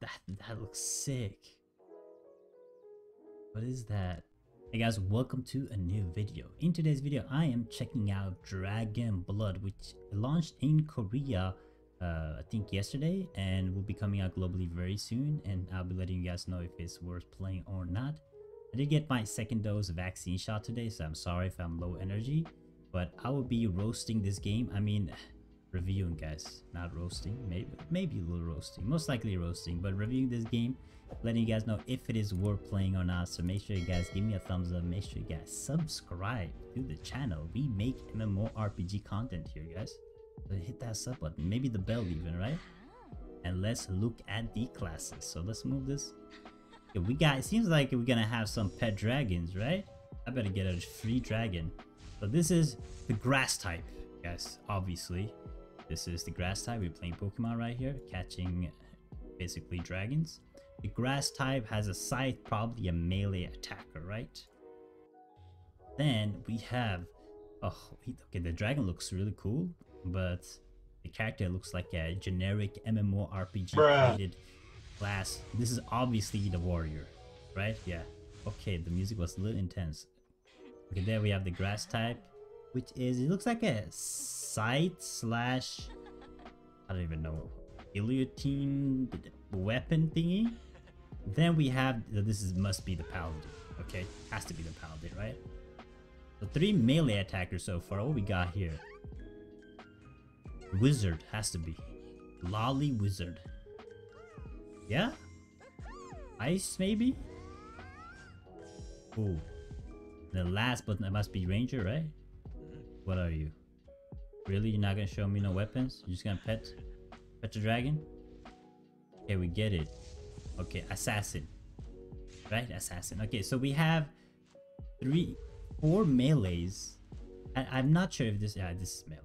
that that looks sick. What is that? Hey guys, welcome to a new video. In today's video, I am checking out Dragon Blood, which launched in Korea, uh, I think yesterday, and will be coming out globally very soon. And I'll be letting you guys know if it's worth playing or not. I did get my second dose vaccine shot today, so I'm sorry if I'm low energy. But I will be roasting this game. I mean, reviewing guys. Not roasting. Maybe maybe a little roasting. Most likely roasting but reviewing this game letting you guys know if it is worth playing or not. So make sure you guys give me a thumbs up. Make sure you guys subscribe to the channel. We make mmorpg content here guys. So hit that sub button. Maybe the bell even right? And let's look at the classes. So let's move this. Okay, we got it seems like we're gonna have some pet dragons right? I better get a free dragon. So this is the grass type guys obviously this is the grass type. We're playing Pokemon right here, catching basically dragons. The grass type has a scythe, probably a melee attacker, right? Then we have, oh, okay, the dragon looks really cool, but the character looks like a generic MMORPG created class. This is obviously the warrior, right? Yeah. Okay, the music was a little intense. Okay, there we have the grass type, which is, it looks like a scythe slash I don't even know guillotine weapon thingy. Then we have this is must be the paladin. Okay, has to be the paladin, right? So three melee attackers so far. What we got here? Wizard has to be. Loli wizard. Yeah? Ice maybe? Ooh. The last but must be ranger, right? What are you? Really? You're not gonna show me no weapons? You're just gonna pet pet the dragon? Okay, we get it. Okay, assassin. Right? Assassin. Okay, so we have three four melees. I, am not sure if this yeah, this is melee.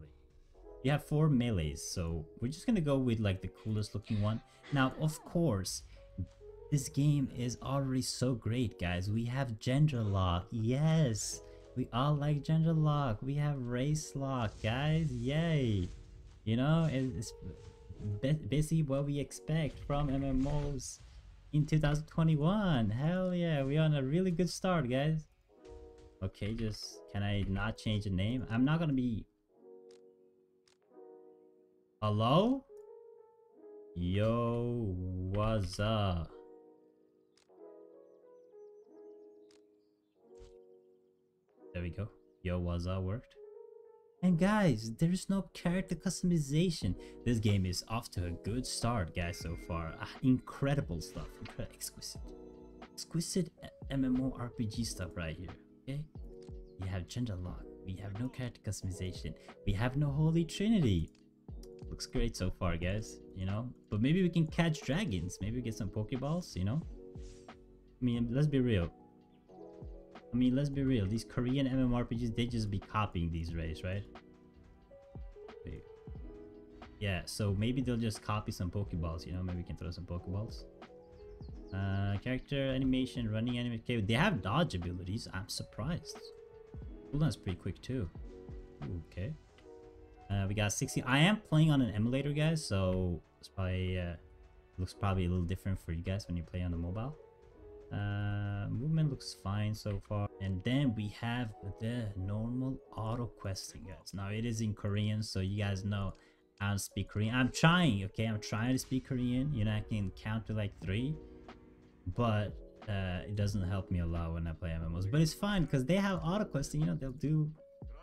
You have four melees, so we're just gonna go with like the coolest looking one. Now, of course, this game is already so great, guys. We have gender lock. Yes. We all like gender lock. We have race lock, guys. Yay! You know, it's basically what we expect from MMOs in 2021. Hell yeah, we're on a really good start, guys. Okay, just can I not change the name? I'm not gonna be. Hello? Yo, what's up? There we go. Yo, Waza worked. And guys, there is no character customization. This game is off to a good start, guys, so far. Ah, incredible stuff. Exquisite. Exquisite MMORPG stuff right here, okay? We have gender lock. We have no character customization. We have no Holy Trinity. Looks great so far, guys, you know? But maybe we can catch dragons. Maybe we get some Pokeballs, you know? I mean, let's be real. I mean, let's be real. These Korean MMORPGs, they just be copying these rays, right? Wait. Yeah, so maybe they'll just copy some Pokeballs, you know? Maybe we can throw some Pokeballs. Uh, character animation, running animation. Okay, they have dodge abilities. I'm surprised. Cooldown's pretty quick too. Ooh, okay. Uh, we got 60. I am playing on an emulator, guys, so it's probably uh, looks probably a little different for you guys when you play on the mobile. Uh, movement looks fine so far. And then we have the normal auto questing guys. Now it is in Korean, so you guys know I don't speak Korean. I'm trying, okay? I'm trying to speak Korean. You know, I can count to like three, but uh, it doesn't help me a lot when I play MMOs. But it's fine because they have auto questing. You know, they'll do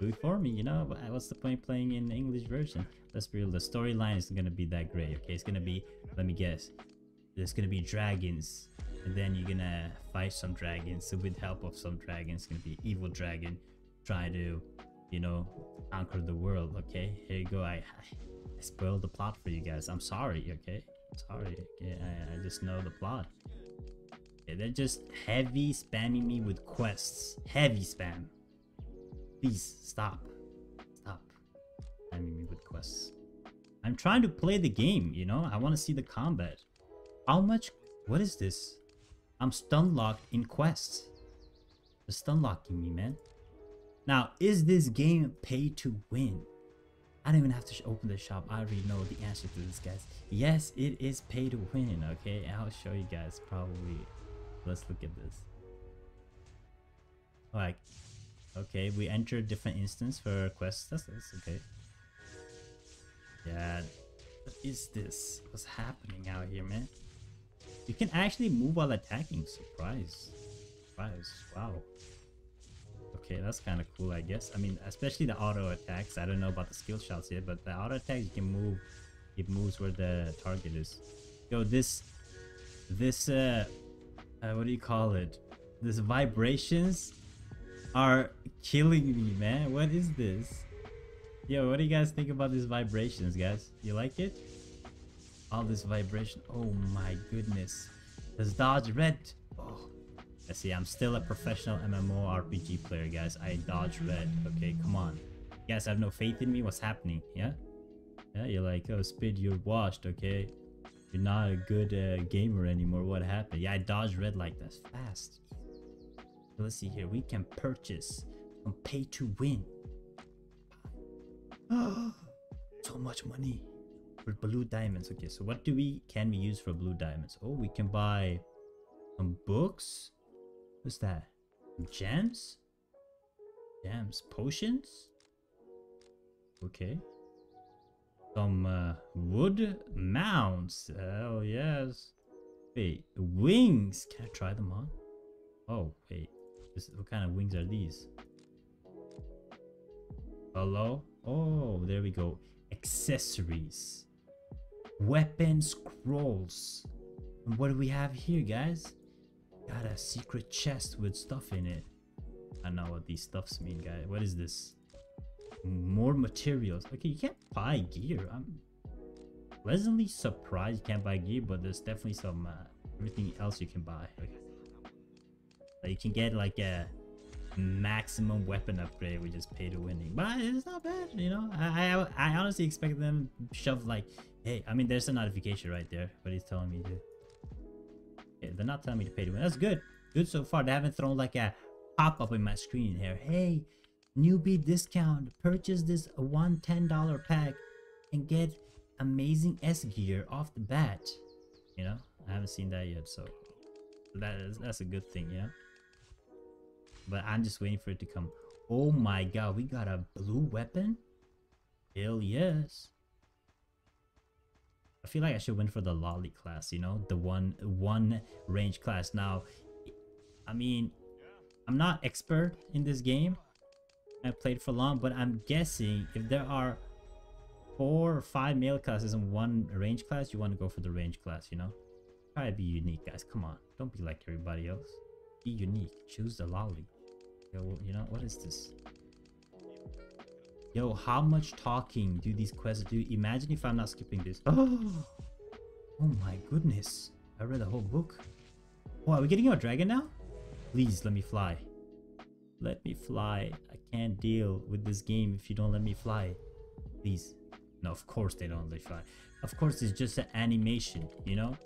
do it for me. You know, what's the point playing in English version? Let's be real. The storyline isn't gonna be that great. Okay, it's gonna be. Let me guess. There's gonna be dragons and then you're gonna fight some dragons. So with help of some dragons gonna be evil dragon try to you know conquer the world okay? Here you go. I, I spoiled the plot for you guys. I'm sorry okay? Sorry okay? I, I just know the plot. Okay, they're just heavy spamming me with quests. Heavy spam. Please stop. Stop spamming me with quests. I'm trying to play the game you know? I want to see the combat. How much what is this I'm stun locked in quests. They're stun locking me, man. Now, is this game pay to win? I don't even have to open the shop. I already know the answer to this, guys. Yes, it is pay to win, okay? I'll show you guys probably. Let's look at this. Like, okay, we enter different instance for quests. That's, that's okay. Yeah, what is this? What's happening out here, man? You can actually move while attacking. Surprise. Surprise. Wow. Okay, that's kind of cool, I guess. I mean, especially the auto attacks. I don't know about the skill shots yet, but the auto attacks you can move. It moves where the target is. Yo, this, this, uh, uh what do you call it? This vibrations are killing me, man. What is this? Yo, what do you guys think about these vibrations, guys? You like it? All this vibration. Oh my goodness. Does dodge red. Oh. I see, I'm still a professional MMORPG player, guys. I dodge red. Okay, come on. You guys have no faith in me? What's happening? Yeah? Yeah, you're like, oh, Spid, you're washed, okay? You're not a good uh, gamer anymore. What happened? Yeah, I dodge red like that fast. So let's see here. We can purchase from pay to win. so much money for blue diamonds. Okay, so what do we can we use for blue diamonds? Oh, we can buy some books. What's that? Gems? Gems. Potions? Okay. Some uh, wood mounts. Oh, yes. Wait, wings. Can I try them on? Oh, wait. This, what kind of wings are these? Hello? Oh, there we go. Accessories. Weapon scrolls. And what do we have here, guys? Got a secret chest with stuff in it. I know what these stuffs mean, guys. What is this? More materials. Okay, you can't buy gear. I'm pleasantly surprised you can't buy gear, but there's definitely some uh, everything else you can buy. Okay. you can get like a maximum weapon upgrade we just pay to winning. But it's not bad you know? I, I i honestly expect them shove like hey i mean there's a notification right there but he's telling me to okay, they're not telling me to pay to win. That's good. Good so far. They haven't thrown like a pop-up in my screen here. Hey newbie discount. Purchase this one ten dollar pack and get amazing s gear off the bat. You know? I haven't seen that yet so that is that's a good thing you know but I'm just waiting for it to come. Oh my god, we got a blue weapon? Hell yes. I feel like I should win for the loli class, you know? The one one range class. Now, I mean, I'm not expert in this game. I played for long, but I'm guessing if there are four or five male classes and one range class, you want to go for the range class, you know? Try to be unique, guys. Come on. Don't be like everybody else. Be unique. Choose the loli. Yo, you know, what is this? Yo, how much talking do these quests do? Imagine if I'm not skipping this. Oh, oh my goodness. I read the whole book. Oh, are we getting our dragon now? Please, let me fly. Let me fly. I can't deal with this game if you don't let me fly. Please. No, of course they don't let me fly. Of course, it's just an animation, you know?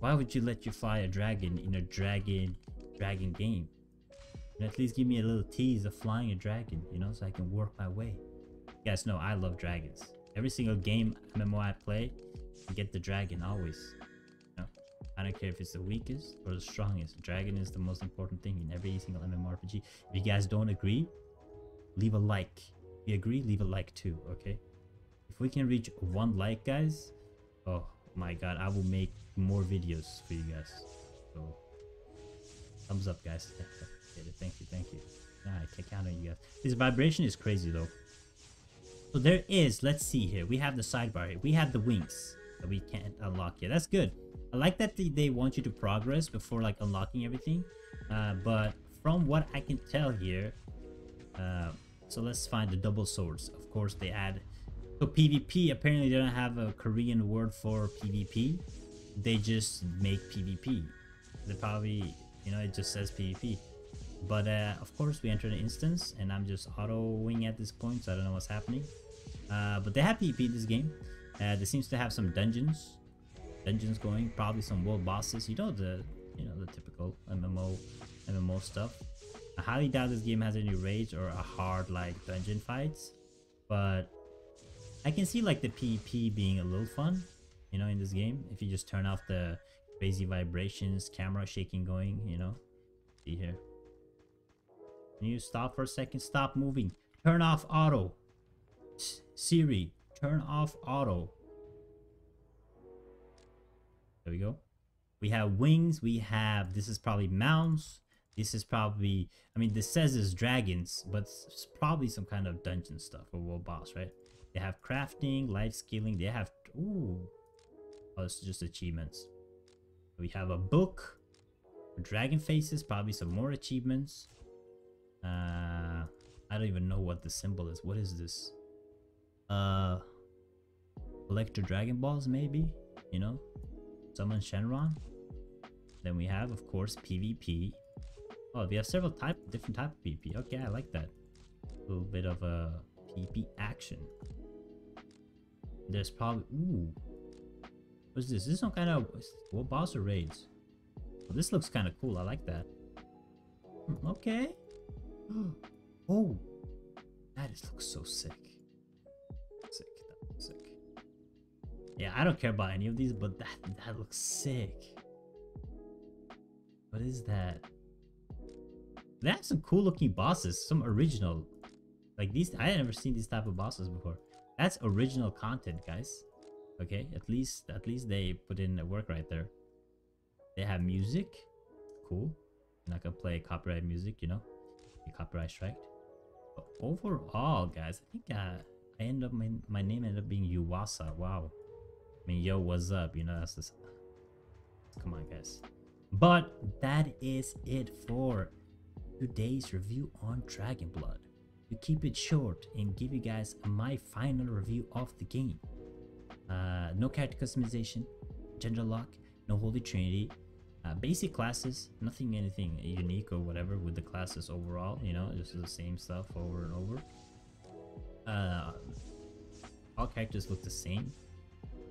Why would you let you fly a dragon in a dragon dragon game? And at least give me a little tease of flying a dragon, you know, so I can work my way. You guys know I love dragons. Every single game MMO I play, I get the dragon always. You know, I don't care if it's the weakest or the strongest. Dragon is the most important thing in every single MMORPG. If you guys don't agree, leave a like. If you agree, leave a like too, okay? If we can reach one like, guys, oh my god, I will make more videos for you guys. So, thumbs up, guys. appreciate it. Thank you, thank you. I can't count on you guys. This vibration is crazy though. So there is, let's see here. We have the sidebar here. We have the wings that we can't unlock yet. That's good. I like that they, they want you to progress before like unlocking everything. Uh, but from what I can tell here, uh, so let's find the double swords. Of course, they add so PvP. Apparently, they don't have a Korean word for PvP. They just make PvP. They probably, you know, it just says PvP. But uh, of course, we enter the instance, and I'm just autoing at this point, so I don't know what's happening. Uh, but they have PvP this game. Uh, there seems to have some dungeons, dungeons going, probably some world bosses. You know the, you know the typical MMO, MMO stuff. I highly doubt this game has any raids or a hard like dungeon fights, but I can see like the PvP being a little fun, you know, in this game. If you just turn off the crazy vibrations, camera shaking going, you know. See here. Can you stop for a second? Stop moving. Turn off auto. S Siri, turn off auto. There we go. We have wings. We have, this is probably mounts. This is probably, I mean, this says it's dragons, but it's probably some kind of dungeon stuff or world boss, right? They have crafting, life scaling. They have, ooh. Oh, it's just achievements. We have a book. Dragon faces, probably some more achievements. Uh, I don't even know what the symbol is. What is this? Uh, collector Dragon Balls, maybe? You know? Summon Shenron. Then we have, of course, PvP. Oh, we have several type, different type of PvP. Okay, I like that. A little bit of a PvP action. There's probably, ooh. What's this? This is some kind of, what boss or raids? Well, this looks kind of cool. I like that. Hmm, okay. oh, that is, looks so sick. Sick. That looks sick. Yeah, I don't care about any of these, but that that looks sick. What is that? They have some cool looking bosses, some original. Like these, I had never seen these type of bosses before. That's original content, guys. Okay, at least at least they put in the work right there. They have music, cool. I'm not gonna play copyright music, you know, Be copyright strike. But overall, guys, I think uh, I end up my my name ended up being Yuasa. Wow. I mean, yo, what's up? You know, that's just. Come on, guys. But that is it for today's review on Dragon Blood. To keep it short and give you guys my final review of the game. Uh, no character customization, gender lock, no Holy Trinity, uh, basic classes, nothing anything unique or whatever with the classes overall, you know, just the same stuff over and over. Uh, all characters look the same.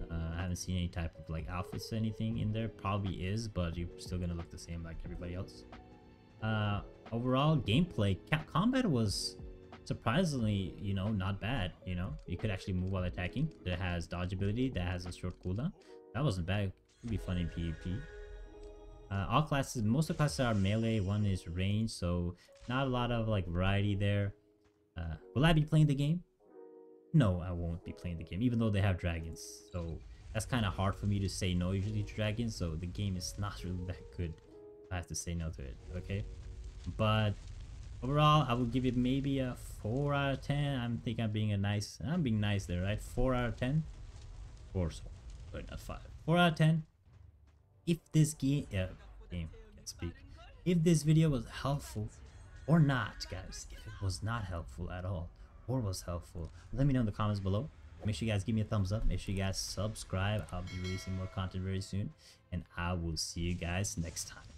Uh, I haven't seen any type of like outfits or anything in there. Probably is, but you're still gonna look the same like everybody else. Uh, overall gameplay, combat was surprisingly, you know, not bad. You know, you could actually move while attacking. That has dodge ability. That has a short cooldown. That wasn't bad. It could be fun in PvP. Uh, all classes, most of the classes are melee. One is range, so not a lot of like variety there. Uh, will I be playing the game? No, I won't be playing the game, even though they have dragons. So that's kind of hard for me to say no usually to dragons. So the game is not really that good. I have to say no to it. Okay, but overall, I would give it maybe a four out of ten. I'm think I'm being a nice. I'm being nice there, right? Four out of ten. Four, so, but not five. Four out of ten. If this game, uh, game can't speak. If this video was helpful or not, guys. If it was not helpful at all or was helpful, let me know in the comments below. Make sure you guys give me a thumbs up. Make sure you guys subscribe. I'll be releasing more content very soon. And I will see you guys next time.